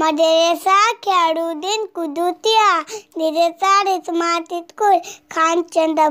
मदरसा खेड़ुद्दीन कुदुतिया निरसा रिस्मातित कुल खान चंदा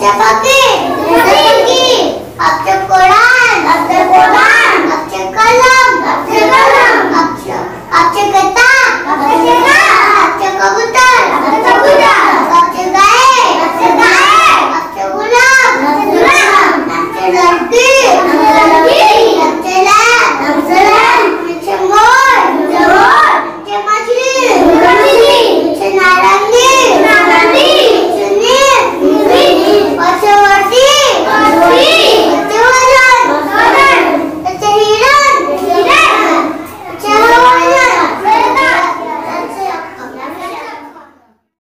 chapati.